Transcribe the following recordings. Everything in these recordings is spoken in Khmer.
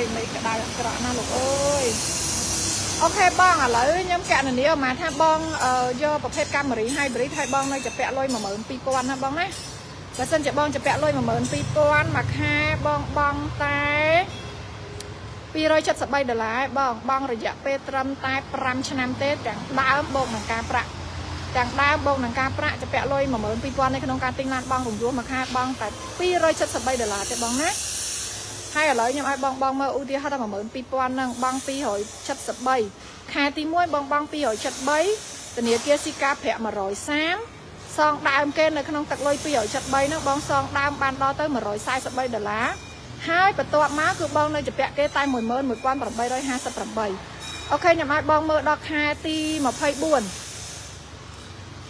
យមិនក្តៅអាក្រក់ណាស់លោកអើយអូខេបងឥឡូវខ្ញុំកណនីអមកថាបងយកប្រភេទកាមេរី hybrid ឲ្យបងនៅចពាក់លុយ12000ណាបងណាបើសិនជាបងចពាក់លុយ12000មួយខែបងបងតែ273ដុល្លារបងបងរយៈពេលត្រឹមតែ5ឆ្នាំទេទាំងដើមបូកនឹងការប្រាក់ទាំងដើមបូកនឹងការប្រាក់ចពាក់លុយ12000នៅក្នុងការទិញឡានបងរំលោះមួយខែបងតែ273ដុល្លារទេបងណា ហើយឥឡូវខ្ញុំឲ្យបងបងមើលឧទាហរណ៍ថា12000ហ្នឹងបង273ខែទី1បងបង273ធនាគារស៊ីកាប្រាក់130សងដើមគេនៅក្នុងទឹកលុយ273ហ្នឹងបងសងដើមបានដល់ទៅ143ដុល្លារហើយបន្ទាប់មកគឺបងនៅជពាក់គេតែ11858អូខេខ្ញុំឲ្យបងមើលដល់ខែទី24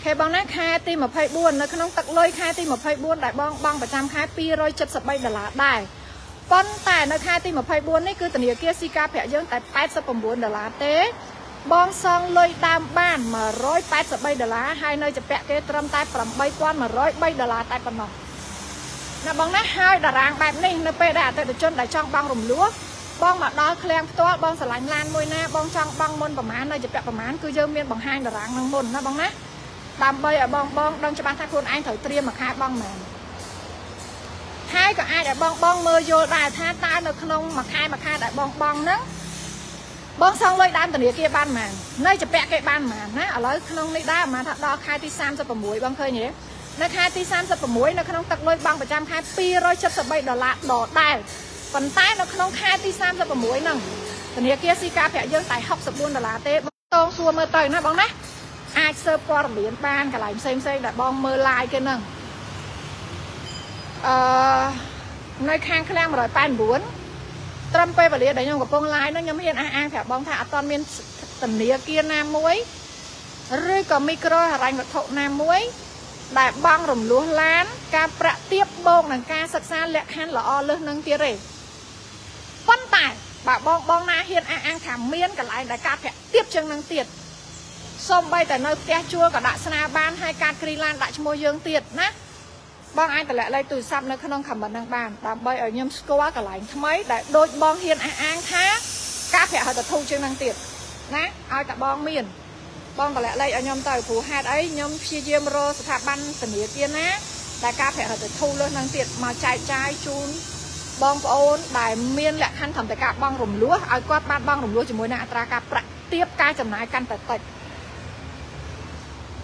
ខែបងណាខែទី24នៅក្នុងទឹកលុយខែទី24ដែលបងបងប្រចាំខែ273ដុល្លារដែរ ប៉ុន្តែនៅខែទី24នេះគឺធនាគារស៊ីកាប្រាក់យើងតែ89ដុល្លារទេបងសងលុយដើមបាន183ដុល្លារហើយនៅជពាក់គេត្រឹមតែ8103ដុល្លារតែប៉ុណ្ណោះណាបងណាហើយតារាងបែបនេះនៅពេលដែលអតិថិជនដែលចង់បង់រំលោះបងមកដល់ឃ្លាំងផ្ទាល់បងឆ្លាញ់ឡានមួយណាបងចង់បង់មុនប្រហែលនៅជពាក់ប្រហែលគឺយើងមានបង្ហាញតារាងនឹងមុនណាបងណាដើម្បីឲ្យបងបងដឹងច្បាស់ថាខ្លួនឯងត្រូវត្រៀមមួយខែបង់មែន ហើយក៏អាចឲ្យបងបងមើលយល់ដែរថាតើនៅក្នុងមួយខែមួយខែដែលបងបងហ្នឹងបងសងលុយដើមធនាគារបានប៉ុន្មាននៅជពាក់គេបានប៉ុន្មានណាឥឡូវក្នុងនេះដែរប្រហែលថាដល់ខែទី36បងឃើញទេនៅខែទី36នៅក្នុងទឹកលុយបង់ប្រចាំខែ273ដុល្លារដដែលប៉ុន្តែនៅក្នុងខែទី36ហ្នឹងធនាគារស៊ីកាប្រាក់យើងតែ64ដុល្លារទេបងតងសួរមើលទៅណាបងណាអាចសើព័ត៌មានបានកន្លែងផ្សេងផ្សេងដែលបងមើល live គេហ្នឹង អឺនៅខាងឃ្លាំង189ត្រឹមពេលវេលាដែលខ្ញុំកំពុង live ហ្នឹងខ្ញុំហ៊ានអះអាងប្រាប់បងថាអត់ទាន់មានធនាគារណាមួយឬក៏មីក្រូហិរញ្ញវត្ថុណាមួយដែលបងរំលោះឡាន ការប្រាក់ទៀបបូកនឹងការសិក្សាលក្ខខណ្ឌល្អលើសនឹងទៀតទេប៉ុន្តែបើបងបងណាហ៊ានអះអាងថាមានកន្លែងដែលការប្រាក់ទៀបជាងនឹងទៀតសូម្បីតែនៅផ្ទះជួលក៏ដាក់ស្នាបានហើយកាតគ្រីឡានដាក់ឈ្មោះយើងទៀតណា បងអាចតម្លាក់លេខទូរស័ព្ទនៅក្នុង comment ហ្នឹងបានដើម្បីឲ្យខ្ញុំស្គាល់កន្លែងថ្មីដែលដូចបងហ៊ានអះអាងថាការប្រាក់ហៅទៅធូរជាងនឹងទៀតណាឲ្យតែបងមាន បងតម្លាក់លេខឲ្យខ្ញុំទៅព្រោះហេតុអីខ្ញុំព្យាយាមរកស្ថាប័នធនាគារណាដែលការប្រាក់ទៅធូរលើសនឹងទៀតមកចែកចាយជូនបងប្អូនដែលមានលក្ខខណ្ឌត្រឹមតែការបង់រំលោះឲ្យគាត់បានបង់រំលោះជាមួយនឹងអត្រាការប្រាក់ទាបការចំណាយកាន់តែតិច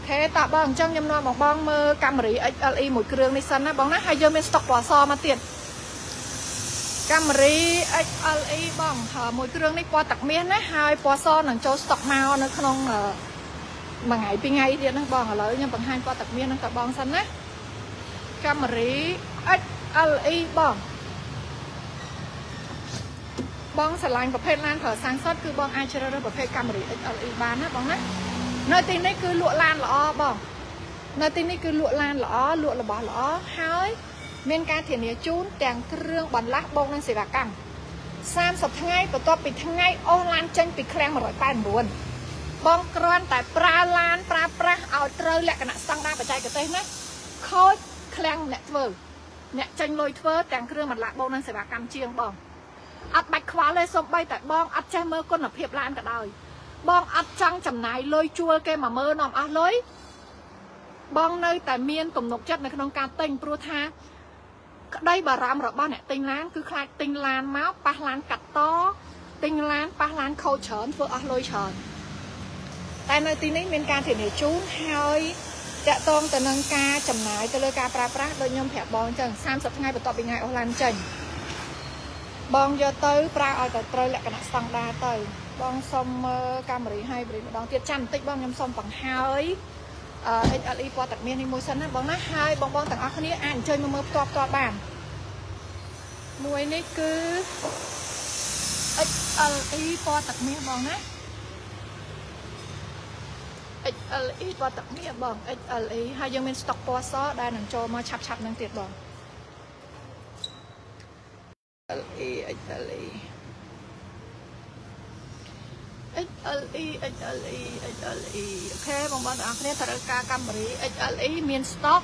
ខេតើបងអញ្ចឹងខ្ញុំនាំបងបងមើលកាមេរី XLE មួយគ្រឿងនេះសិនណាបងណាហើយយើងមានស្តុកពណ៌សមកទៀតកាមេរី XLE បងមួយគ្រឿងនេះពណ៌ទឹកមាសណាហើយពណ៌សនឹងចូលស្តុកមកនៅក្នុងមួយថ្ងៃពីរថ្ងៃទៀតណាបងឥឡូវខ្ញុំបង្ហាញពណ៌ទឹកមាសហ្នឹងទៅបងសិនណាកាមេរី XLE បងបងឆ្លាញ់ប្រភេទឡានប្រើសាំងសុតគឺបងអាចជ្រើសរើសប្រភេទកាមេរី XLE បានណាបងណា នៅទីនេះគឺលក់ឡានល្អបងនៅទីនេះគឺលក់ឡានល្អលក់របស់ល្អហើយមានការធានាជូនទាំងគ្រឿងបន្លាស់បូកនឹងសេវាកម្ម30ថ្ងៃបន្ទាប់ពីថ្ងៃអូសឡានចេញពីឃ្លាំង189បងគ្រាន់តែប្រើឡានប្រើប្រាស់ឲ្យត្រូវលក្ខណៈស្តង់ដារបច្ចេកទេសណាខូចឃ្លាំងអ្នកធ្វើអ្នកចេញលុយធ្វើទាំងគ្រឿងបន្លាក់បូននិងសេវាកម្មជាងបងអត់បាច់ខ្វល់ទេសូម្បីតែបងអត់ចេះមើលគុណភាពឡានក៏ដោយ បងអត់ចង់ចំណាយលុយជួលគេមកមើលនាំអស់លុយបងនៅតែមានទំនុកចិត្តនៅក្នុងការទិញព្រោះថា ក្តីបារម្ភរបស់អ្នកទិញឡានគឺខ្លាចទិញឡានមកប៉ះឡានកាត់តទិញឡានប៉ះឡានខូចច្រើនធ្វើអស់លុយច្រើនតែនៅទីនេះមានការធានាជូនហើយតកតងទៅនឹងការចំណាយទៅលើការប្រើប្រាស់ដូចខ្ញុំប្រាប់បងអញ្ចឹង30ថ្ងៃបន្ទាប់ពីថ្ងៃអូសឡានចេញបងយកទៅប្រើឲ្យតែត្រូវលក្ខណៈស្តង់ដារទៅ បងសុំមើលកាមេរី hybrid ម្ដងទៀតចាំបន្តិចបងខ្ញុំសុំបង្ហើយអឺ XLE ពណ៌ទឹកមាសនេះមួយសិនណាបងណាហើយបងបងទាំងអស់គ្នាអាចអញ្ជើញមកមើលផ្ទាល់ផ្ទាល់បានមួយនេះគឺ XLE ពណ៌ទឹកមាសបងណា XLE ពណ៌ទឹកមាសបង XLE ហើយយើងមានស្តុកពណ៌សដែលនឹងចូលមកឆាប់ឆាប់នឹងទៀតបង XLE XLE XLE XLE XLE អូខេបងប្អូនទាំងអស់គ្នាត្រូវការកាមេរី XLE មានស្តុក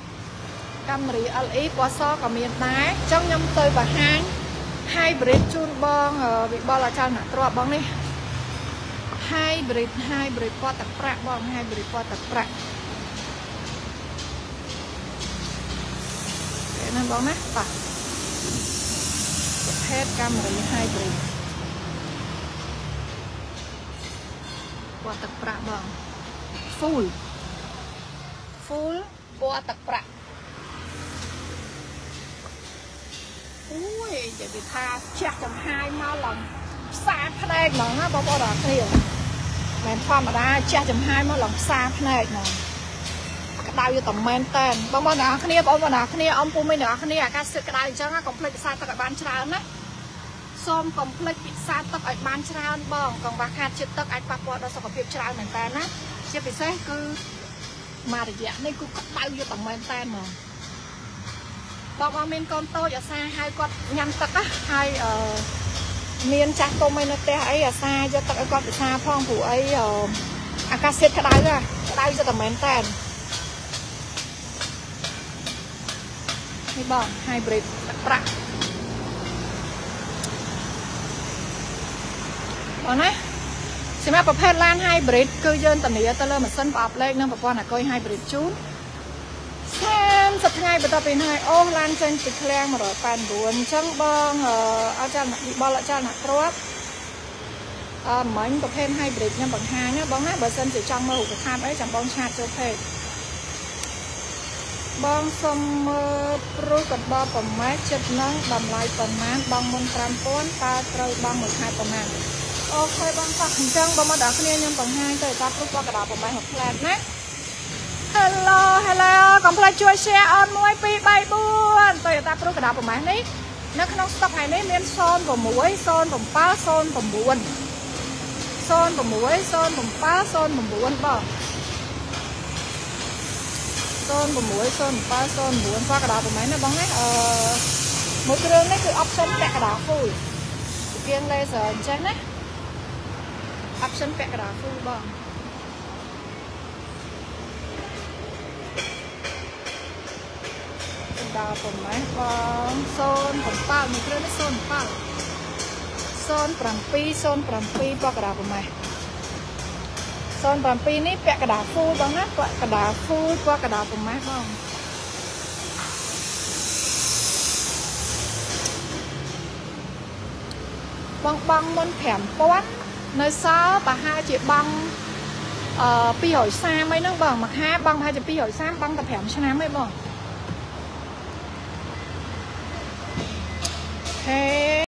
កាមេរី LE ពណ៌សក៏មានដែរអញ្ចឹងខ្ញុំទៅបង្ហាញ hybrid ជូនបងអឺវិបលអចលនទ្រព្យបងនេះ hybrid hybrid ពណ៌ទឹកប្រាក់បង hybrid ពណ៌ទឹកប្រាក់គេណាបងណាបាទប្រភេទកាមេរ៉ា hybrid ពណ៌ទឹកប្រាក់បង full full ពណ៌ទឹកប្រាក់អូយនិយាយថាចាស់ចំហាយមកឡើងផ្សារផ្នែកហ្មងណាបងប្អូនអរគ្នាមិនធម្មតាចាស់ចំហាយមកឡើងផ្សារផ្នែកហ្មងក្តៅទៅមែនតែនបងប្អូនអ្នកគ្នាបងប្អូនអ្នកគ្នាអ៊ំពូមីអ្នកគ្នាអាកាសធាតុក្តៅអញ្ចឹងកុំភ្លេចពិសាទឹកឲ្យបានច្រើនណា សូមកុំភ្លេចពិសាទឹកឲ្យបានច្រើនបងកង្វះខាតជាតិទឹកអាចប៉ះពាល់ដល់សុខភាពច្រើនមែនតើណាជាពិសេសគឺមករយៈនេះគឺក្តៅយកតែមែនតែនហ្មងបងប្អូនមានកូនតូចអាសាហៅគាត់ញ៉ាំទឹកណាហើយអឺមានចាស់ទុំឯនៅផ្ទះអីអាសាយកទឹកឲ្យគាត់ពិសាផងព្រោះអីអាកាសធាតុក្តៅហ่ะក្តៅយកតែមែនតែននេះបង hybrid ទឹកប្រាក់ បងណាសម្រាប់ប្រភេទឡាន hybrid គឺយើងធានាទៅលើម៉ាស៊ីនប្រអប់លេខនិងប្រព័ន្ធអាគុយ hybrid ជូន30ថ្ងៃបន្ទាប់ពីនេះអូសឡានចេញពីឃ្លាំង189អញ្ចឹងបងអចារ្យវិបលអចារ្យទ្របអឺមិញប្រភេទ hybrid ខ្ញុំបង្ហាញណាបងណាបើសិនជាចង់មើលរូបភាពអីចាំបងឆាតចូល page បងសុំមើលព្រុសកណ្ដប់ប្រម៉ែចិត្តនឹងតម្លៃប្រមាណបងមុន5000តើត្រូវបងមួយខែប្រមាណ អូខេបងប៉ះអញ្ចឹងបងមកដល់គ្នាខ្ញុំបង្ហាញទៅតាព្រុសកណ្ដប់ប្រម៉ែមួយផ្លែតណា Hello Hello កុំភ្លេចជួយ share on 1 2 3 4 Toyota Pro កណ្ដាលប្រមាណនេះនៅក្នុង stock ថ្ងៃនេះមាន06 07 09 06 07 09បង06 07 09ស្វាកណ្ដាលប្រមាណណាបងណាអឺមួយគ្រឿងនេះគឺ option ពាក់កណ្ដាល full ជាង laser អញ្ចឹងណា option ពាក់កណ្ដាល full បងដល់ប្រមាណបង07មួយគ្រឿងនេះ07 07 07ពាក់កណ្ដាលប្រមាណ07នេះពាក់កណ្ដាល full បងណាពាក់កណ្ដាល full ពាក់កណ្ដាលប្រមាណបងបងបងមុន5000 នៅសល់ប្រហែលជាបងអឺ230អីហ្នឹងបងមួយខែបងប្រហែលជា230បងតែ5ឆ្នាំឯងបង Hey.